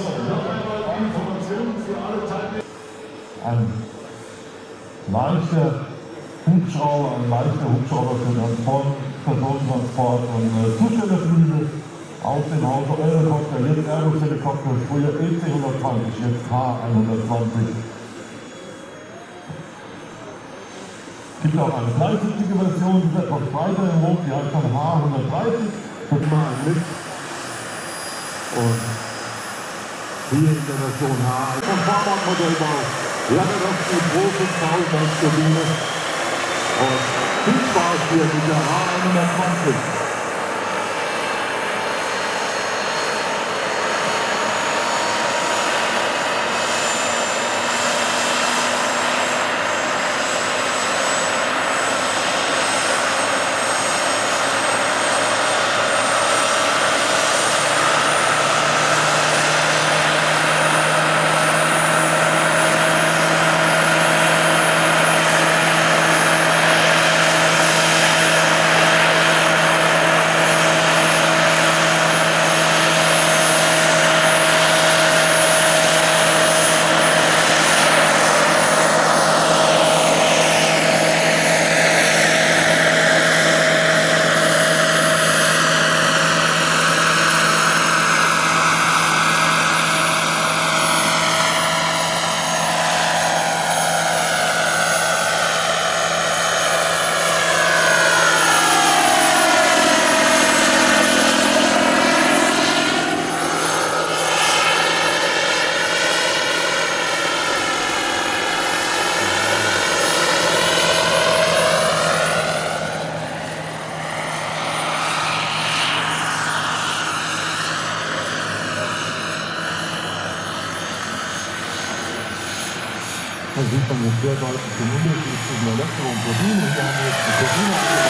So, noch einmal Informationen für alle Teilnehmer. Ein leichter Hubschrauber, ein leichter Hubschrauber für Transport, Personentransport und äh, Zustellerflüge aus dem Hause Eurocopter, jetzt Airbus Helikopter, früher EC-120, jetzt H-120. Es gibt auch eine dreisitzige Version, die ist etwas breiter im Rumpf, die heißt dann H130. Das mal ein mit. Und hier in der Version H vom Fahrradmodellbau. Lange das die große Faulmannsturbine. Und viel Spaß hier mit der H120. Sieht man jetzt sehr deutlich den Unterschied zwischen Elektro und Turbine. Hier haben wir jetzt die Turbine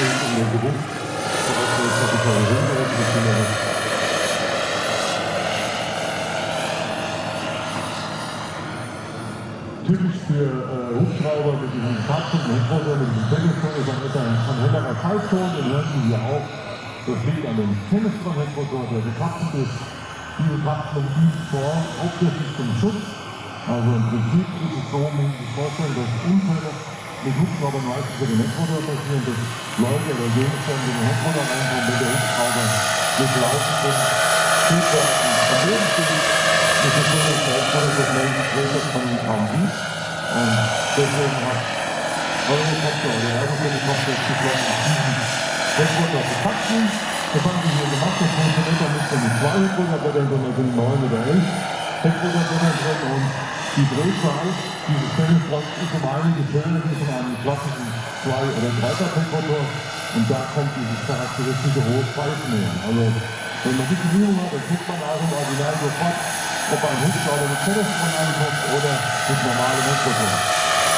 Gewicht um den wir jetzt die Karosserieberechnung Typisch für äh, Hubschrauber mit diesem Fahrzeug, mit mit diesem Telefon ist ein etwas ein hellerer Fallton, den hören Sie hier auch. Das liegt an dem Tenniskonvektor, der gekapselt ist. Diese Kapselung dient vor, hauptsächlich zum Schutz. Also im Prinzip ist es so, man sich vorstellen, dass Unfälle mit Hubschraubern meistens für den Heckmotor passieren, dass Leute oder Gegenstände in den Heckmotor reinkommen, wenn der Hubschrauber nicht laufen sind, Triebwerken am Boden. Das ist so, dass der Heckmotor das Melden größer von ihm kaum sieht. Und deswegen hat Eurocopter oder Airbus Helikopter es beschlossen, diesen Heckmotor zu kapseln. Das haben sie hier gemacht, das funktioniert dann nicht mit zwei Heckmotorblättern, sondern sind neun oder elf Heckmotorblätter drin und die Drehzahl dieses Tennisrocks ist um einige höher wie von einem klassischen Zwei- oder Dreitakt-Heckmotor und da kommt dieses charakteristische hohe Pfeifen her. Also wenn man diese Übung hat, dann guckt man auch im Original sofort, ob ein Hubschrauber mit Tennisrad ankommt oder mit normalem Heckmotor.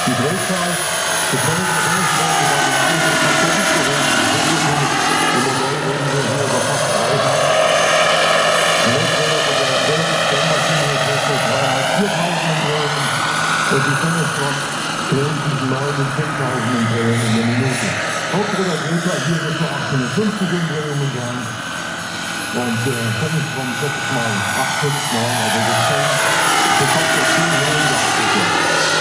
Die Drehzahl wir Tennisrad im Original ist tatsächlich geworden. Im Modell reden wir hier über fast 3 und die Tennisrock drehen zwischen 9 und 10.000 Umdrehungen in der Minute. Hauptruder Drehzahl hier wird so 850 Umdrehungen sein. Und der äh, Tennisraum 6 mal 859, also das 10, das hat das 10 Höhengeachtet.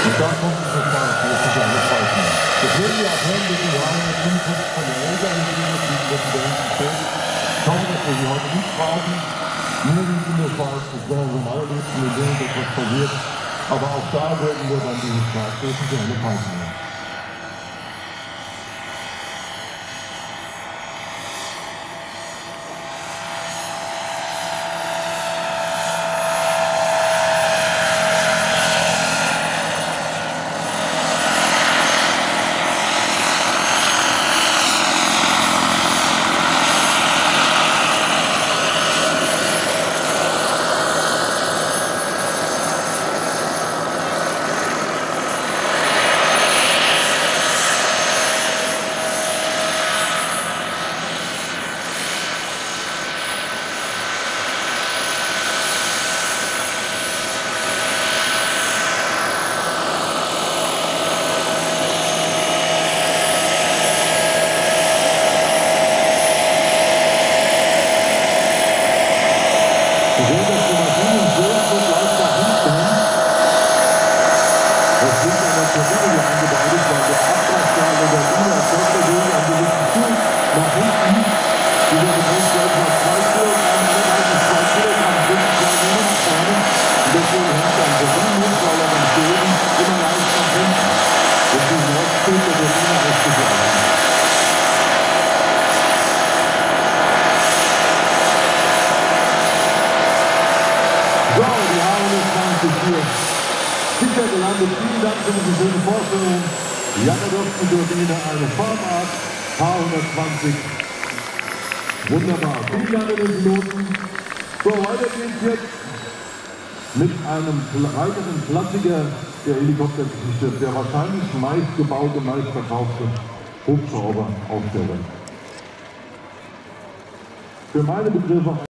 Und da kommt es jetzt mal, wo es sich alle Pfeifen. Das würden wir auch hören, wir haben jetzt 55 von der Elga die das da hinten steht. Schauen, dass wir sie heute nicht brauchen. Nur in der Schweiz, das wäre so am allerliebsten, wenn irgendetwas passiert. Aber auch da würden wir dann die Schlagdösen für alle Pfeifen nehmen. für diese schöne Vorstellung. Janadowski-Turbine, eine Farmart H120. Wunderbar. Vielen Dank an den Piloten. So, weiter geht's jetzt mit einem weiteren Klassiker der Helikoptergeschichte, der wahrscheinlich meistgebaute, meistverkaufte Hubschrauber auf der Welt. Für meine Begriffe